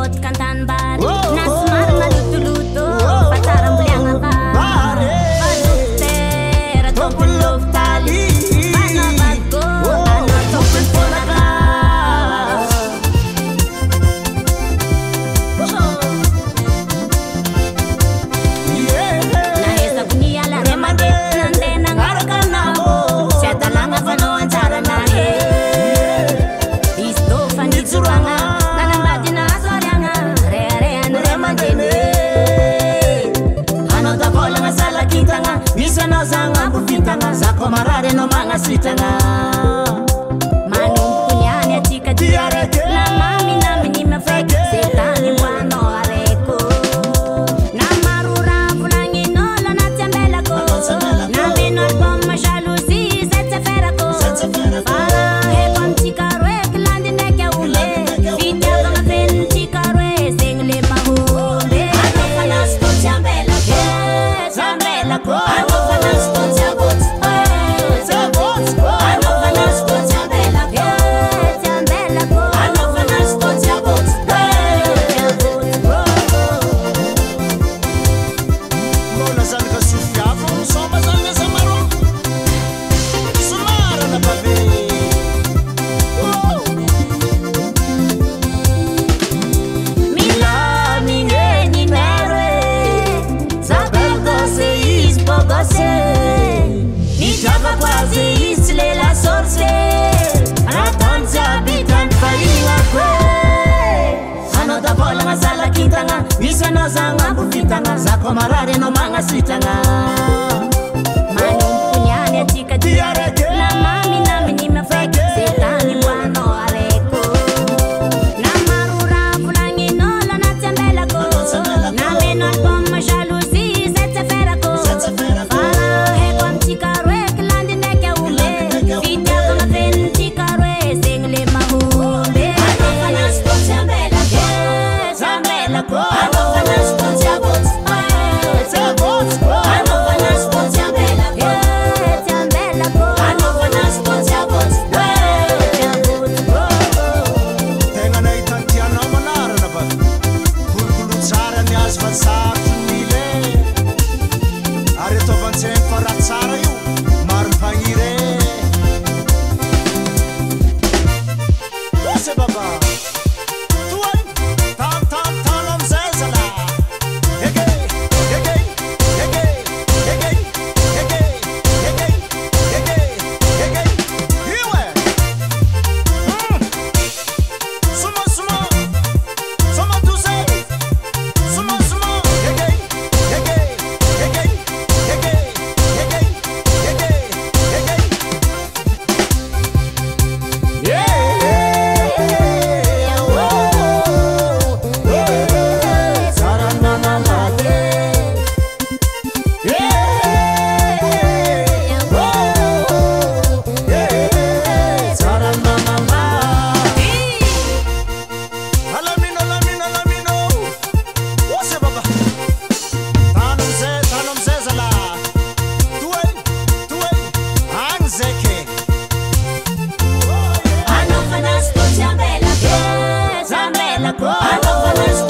God, can't saanao zana amovitana zako marary anao magnasitana manomponi any atika diare nazako marareno mangasitana ano mpunyani atika diaraje namam always